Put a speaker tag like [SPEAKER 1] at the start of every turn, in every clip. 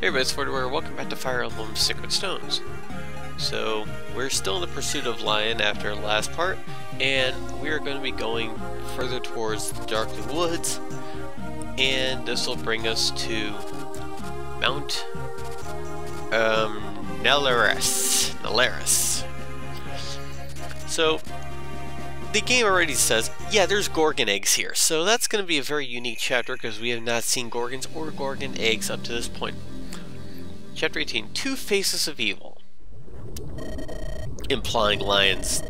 [SPEAKER 1] Hey everybody, it's Fortware. Welcome back to Fire Emblem Sacred Stones. So, we're still in the pursuit of Lyon after last part, and we are going to be going further towards the Darkling Woods, and this will bring us to Mount um, Nelaris. Nelaris. So, the game already says, yeah, there's Gorgon eggs here, so that's going to be a very unique chapter because we have not seen Gorgons or Gorgon eggs up to this point. Chapter 18, Two Faces of Evil. Implying Lyon's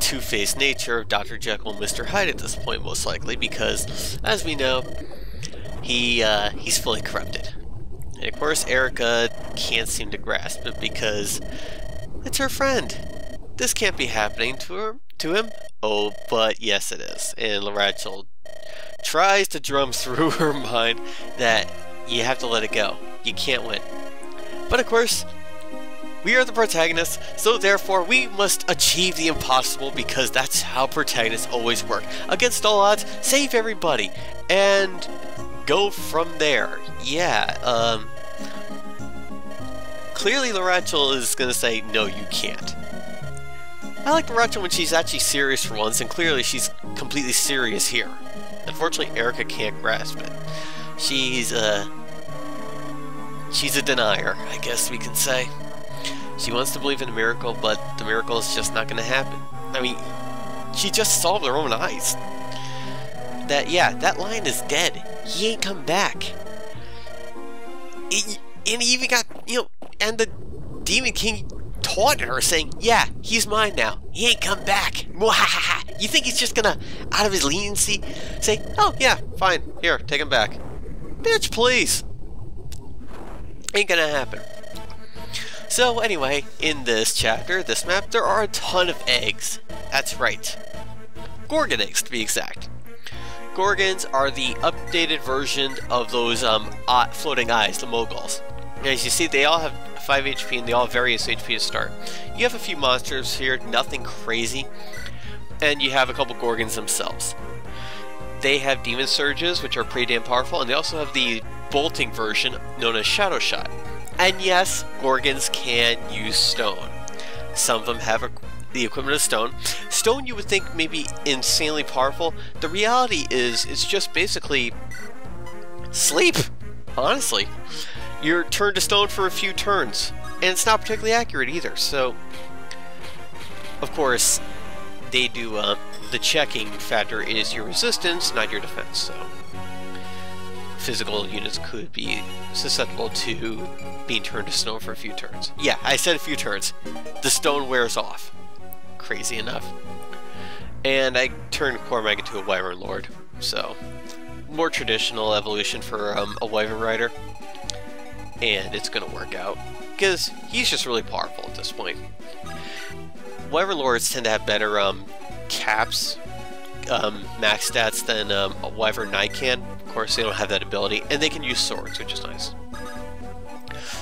[SPEAKER 1] two-faced nature of Dr. Jekyll and Mr. Hyde at this point, most likely, because, as we know, he uh, he's fully corrupted. And of course, Eirika can't seem to grasp it because it's her friend. This can't be happening to her, to him. Oh, but yes, it is. And Rachel tries to drum through her mind that you have to let it go. You can't win. But of course, we are the protagonists, so therefore we must achieve the impossible because that's how protagonists always work. Against all odds, save everybody, and go from there. Yeah, um... Clearly L'Arachel is gonna say, no you can't. I like L'Arachel when she's actually serious for once, and clearly she's completely serious here. Unfortunately, Eirika can't grasp it. She's, uh, she's a denier, I guess we can say. She wants to believe in a miracle, but the miracle is just not going to happen. I mean, she just saw with her own eyes. That, yeah, that Lyon is dead. He ain't come back. He, and he even got, you know, and the Demon King taunted her, saying, yeah, he's mine now. He ain't come back. You think he's just gonna, out of his leniency, say, oh, yeah, fine, here, take him back. Bitch, please. Ain't gonna happen. So anyway, in this chapter, this map, there are a ton of eggs. That's right. Gorgon eggs, to be exact. Gorgons are the updated version of those um, floating eyes, the Mogalls. As you see, they all have 5 HP and they all have various HP to start. You have a few monsters here, nothing crazy, and you have a couple Gorgons themselves. They have Demon Surges, which are pretty damn powerful, and they also have the bolting version known as Shadow Shot. And yes, Gorgons can use stone. Some of them have a, the equipment of stone. Stone you would think may be insanely powerful. The reality is, it's just basically sleep, honestly. You're turned to stone for a few turns, and it's not particularly accurate either, so... Of course, they do, uh, the checking factor is your resistance, not your defense, so physical units could be susceptible to being turned to stone for a few turns. Yeah, I said a few turns. The stone wears off. Crazy enough. And I turned Cormag into a Wyvern Lord, so more traditional evolution for um, a Wyvern Rider. And it's to work out, because he's just really powerful at this point. Wyvern Lords tend to have better um, caps, um, max stats than um, a Wyvern Knight can, of course, they don't have that ability, and they can use swords, which is nice.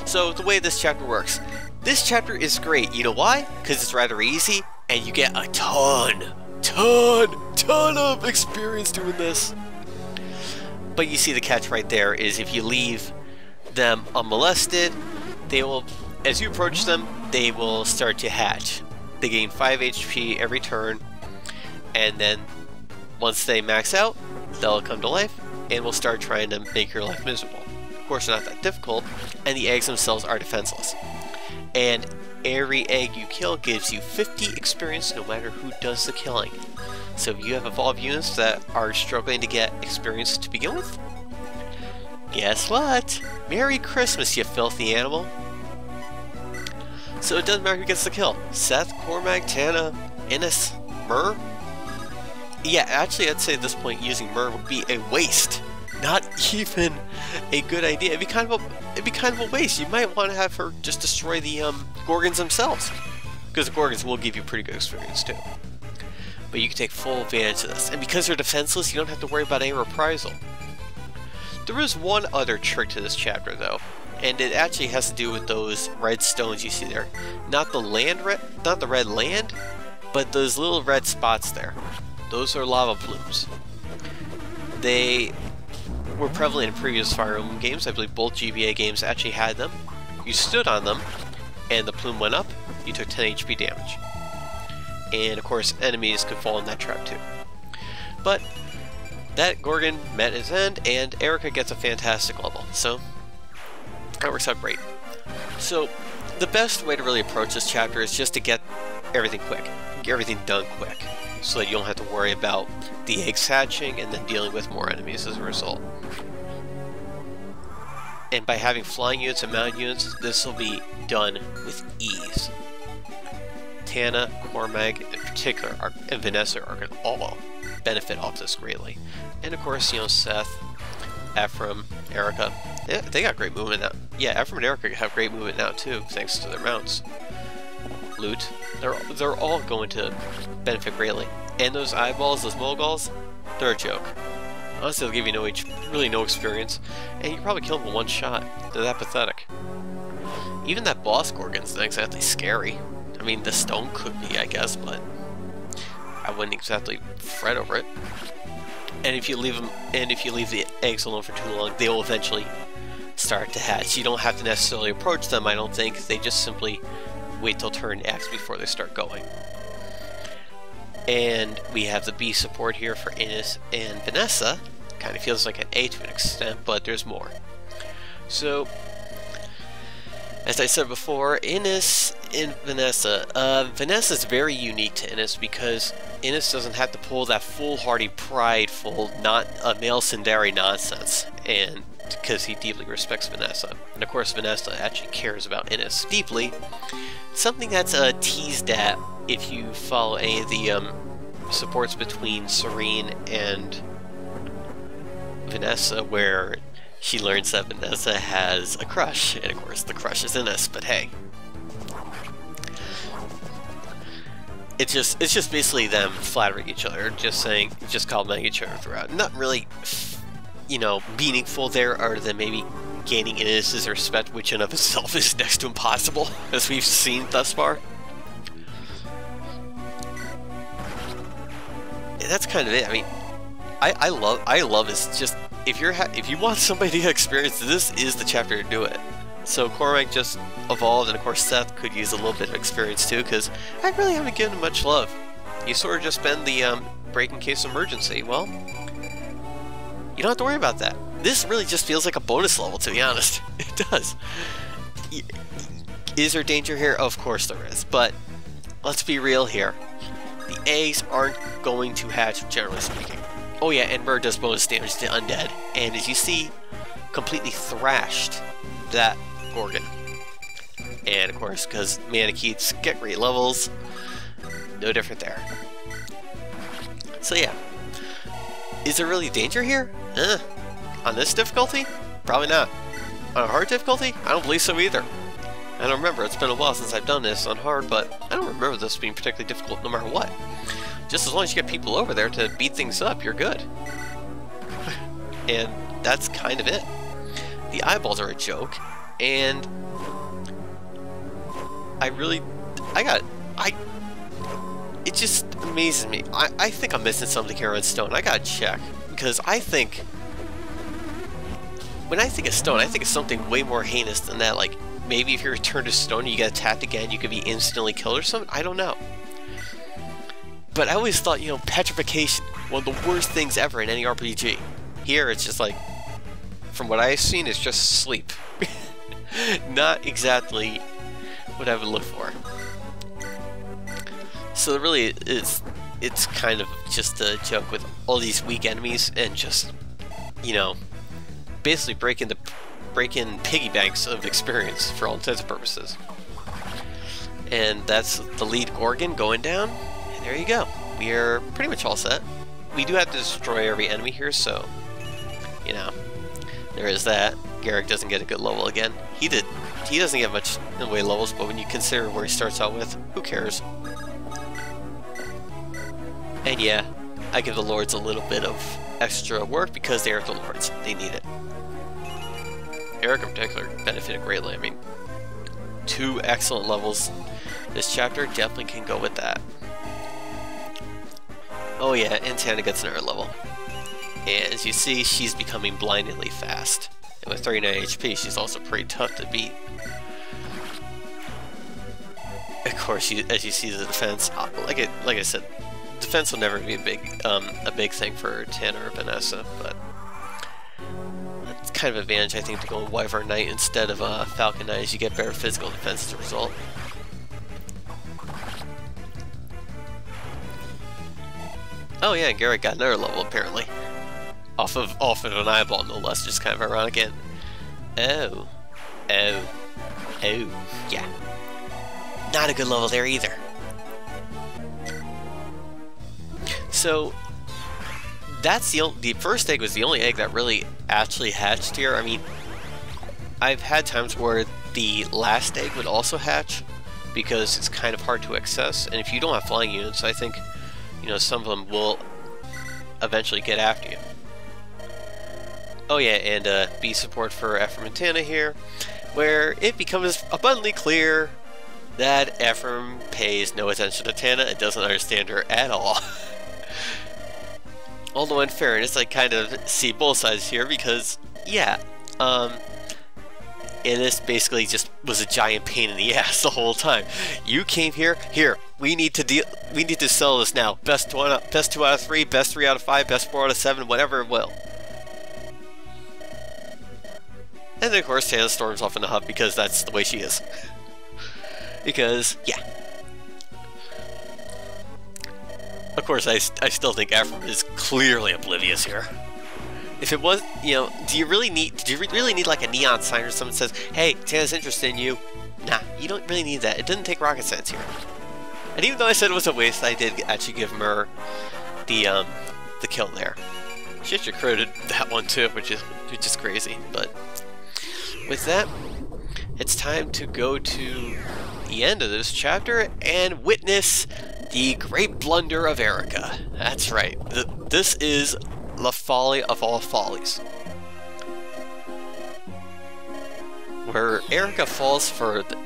[SPEAKER 1] So, the way this chapter works. This chapter is great. You know why? Because it's rather easy, and you get a ton, ton, ton of experience doing this. But you see the catch right there is if you leave them unmolested, they will, as you approach them, they will start to hatch. They gain 5 HP every turn, and then once they max out, they'll come to life, and will start trying to make your life miserable. Of course, they're not that difficult, and the eggs themselves are defenseless. And every egg you kill gives you 50 experience no matter who does the killing. So if you have evolved units that are struggling to get experience to begin with, guess what? Merry Christmas, you filthy animal! So it doesn't matter who gets the kill. Seth, Cormag, Tana, Innes, Myrrh, yeah, actually, I'd say at this point using Myrrh would be a waste. Not even a good idea. It'd be kind of a, it'd be kind of a waste. You might want to have her just destroy the um, Gorgons themselves, because the Gorgons will give you pretty good experience too. But you can take full advantage of this, and because they're defenseless, you don't have to worry about any reprisal. There is one other trick to this chapter, though, and it actually has to do with those red stones you see there. Not the land not the red land, but those little red spots there. Those are lava plumes. They were prevalent in previous Fire Emblem games. I believe both GBA games actually had them. You stood on them, and the plume went up, you took 10 HP damage. And of course, enemies could fall in that trap too. But that Gorgon met his end, and Eirika gets a fantastic level, so that works out great. So, the best way to really approach this chapter is just to get everything quick, get everything done quick, so that you don't have to worry about the eggs hatching and then dealing with more enemies as a result. And by having flying units and mounted units, this will be done with ease. Tana, Cormag in particular, are, and Vanessa are going to all benefit off this greatly. And of course, you know, Seth, Ephraim, Eirika, yeah, they got great movement now. Yeah, Ephraim and Eirika have great movement now too, thanks to their mounts. Lute, they're, they're all going to benefit greatly. And those eyeballs, those Mogalls, they're a joke. Honestly, they'll give you no really no experience, and you probably kill them in one shot. They're that pathetic. Even that boss Gorgon's not exactly scary. I mean, the stone could be, I guess, but I wouldn't exactly fret over it. And if you leave them, and if you leave the eggs alone for too long, they will eventually start to hatch. You don't have to necessarily approach them, I don't think. They just simply wait till turn X before they start going. And we have the B support here for Innes and Vanessa. Kind of feels like an A to an extent, but there's more. So, as I said before, Innes and Vanessa. Uh, Vanessa is very unique to Innes because Innes doesn't have to pull that foolhardy, prideful, not a male tsundere nonsense, and because he deeply respects Vanessa. And of course, Vanessa actually cares about Innes deeply. Something that's uh, teased at if you follow any of the um, supports between Syrene and Vanessa, where she learns that Vanessa has a crush, and of course the crush is Innes, but hey. It's just it's just basically them flattering each other, just saying, just complimenting each other throughout. Not really, you know, meaningful there, other than maybe gaining Innes's respect, which in of itself is next to impossible, as we've seen thus far. that's kind of it. I mean, I, I love I love this. Just if you're if you want somebody to experience this, is the chapter to do it. So Cormag just evolved, and of course Seth could use a little bit of experience too, because I really haven't given him much love. You sort of just been the um, break in case of emergency. Well, you don't have to worry about that. This really just feels like a bonus level, to be honest. It does. Is there danger here? Of course there is, but let's be real here the eggs aren't going to hatch, generally speaking. Oh yeah, and Myrrh does bonus damage to undead, and as you see, completely thrashed that Gorgon. And of course, because Manaketes get great levels, no different there. So yeah, is there really danger here? Eh. On this difficulty? Probably not. On a hard difficulty? I don't believe so either. I don't remember, it's been a while since I've done this on hard, but I don't remember this being particularly difficult no matter what. Just as long as you get people over there to beat things up, you're good. and that's kind of it. The eyeballs are a joke, and I really, I got, I, it just amazes me. I, I think I'm missing something here on Stone. I gotta check, because I think, when I think of Stone, I think of something way more heinous than that, like maybe if you return to stone and you get attacked again, you could be instantly killed or something? I don't know. But I always thought, you know, petrification, one of the worst things ever in any RPG. Here, it's just like, from what I've seen, it's just sleep. Not exactly what I would look for. So really, it's, it's kind of just a joke with all these weak enemies and just, you know, basically breaking the break in piggy banks of experience for all intents and purposes. And that's the lead Gorgon going down, and there you go. We are pretty much all set. We do have to destroy every enemy here, so, you know, there is that. Gerik doesn't get a good level again. He did. He doesn't get much in the way of levels, but when you consider where he starts out with, who cares? And yeah, I give the Lords a little bit of extra work because they are the Lords. They need it. Eric in particular benefited greatly. I mean, two excellent levels. This chapter definitely can go with that. Oh yeah, and Tana gets another level. And as you see, she's becoming blindingly fast. And with 39 HP, she's also pretty tough to beat. Of course, you, as you see the defense, uh, like it, like I said, defense will never be a big, um, a big thing for Tana or Vanessa, but kind of advantage I think to go Wyvern Knight instead of uh, Falcon Knight, as you get better physical defense as a result. Oh yeah, Gerik got another level apparently. Off of off of an eyeball no less, just kind of ironic and Oh. Oh. Oh. Yeah. Not a good level there either. So that's the the first egg was the only egg that really actually hatched here. I mean, I've had times where the last egg would also hatch because it's kind of hard to access, and if you don't have flying units, I think you know, some of them will eventually get after you. Oh yeah, and uh, B support for Ephraim and Tana here, where it becomes abundantly clear that Ephraim pays no attention to Tana and doesn't understand her at all. Although in fairness, I kind of see both sides here because, yeah, um, and this basically just was a giant pain in the ass the whole time. You came here, here, we need to deal, we need to sell this now. Best one, best two out of three, best three out of five, best four out of seven, whatever it will. And then of course Tana storms off in the hut because that's the way she is. because, yeah. Of course, I, I still think Ephraim is clearly oblivious here. If it was, you know, do you really need, do you really need like a neon sign or someone says, hey, Tana's interested in you? Nah, you don't really need that. It doesn't take rocket science here. And even though I said it was a waste, I did actually give Myrrh the, um, the kill there. She actually credited that one too, which is, which is crazy. But with that, it's time to go to the end of this chapter and witness the great blunder of Eirika. That's right. this is La Folly of all follies. Where Eirika falls for the,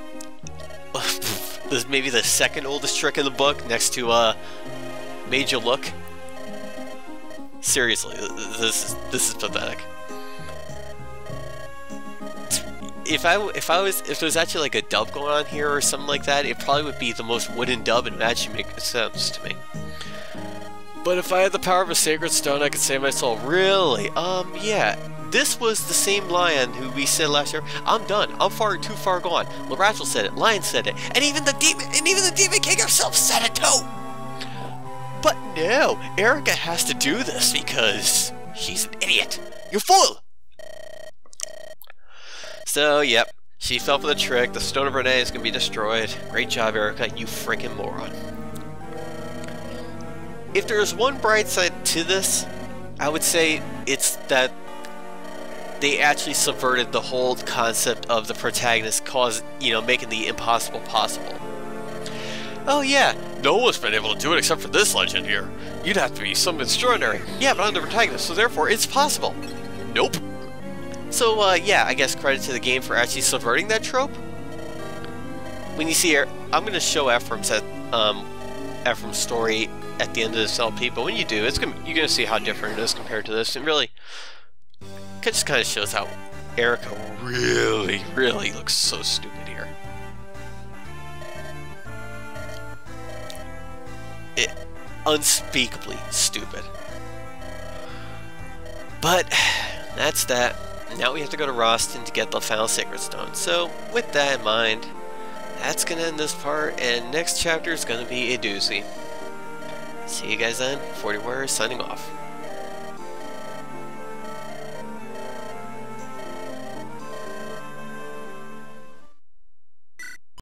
[SPEAKER 1] this maybe the second oldest trick in the book, next to uh, Made You Look. Seriously, this is this is pathetic. If I if I was if there was actually like a dub going on here or something like that, it probably would be the most wooden dub and actually make sense to me. But if I had the power of a sacred stone, I could save my soul. Really? Um, yeah. This was the same Lyon who we said last year. I'm done. I'm far too far gone. L'Arachel said it. Lyon said it. And even the demon and even the demon king himself said it too. But no, Eirika has to do this because she's an idiot. You fool! So, yep. She fell for the trick. The Stone of Renais is going to be destroyed. Great job, Eirika. You freaking moron if there's one bright side to this, I would say it's that they actually subverted the whole concept of the protagonist cause you know making the impossible possible. Oh yeah, no one's been able to do it except for this legend here. You'd have to be something extraordinary. Yeah, but I'm the protagonist, so therefore it's possible. Nope. So uh, yeah, I guess credit to the game for actually subverting that trope. When you see I'm going to show Ephraim's um, Ephraim's story at the end of this LP, but when you do, it's gonna, you're going to see how different it is compared to this. and really it just kind of shows how Eirika really, really looks so stupid here. It, unspeakably stupid. But that's that. Now we have to go to Rausten to get the final Sacred Stone. So, with that in mind, that's going to end this part, and next chapter is going to be a doozy. See you guys then. 40 Warriors signing off.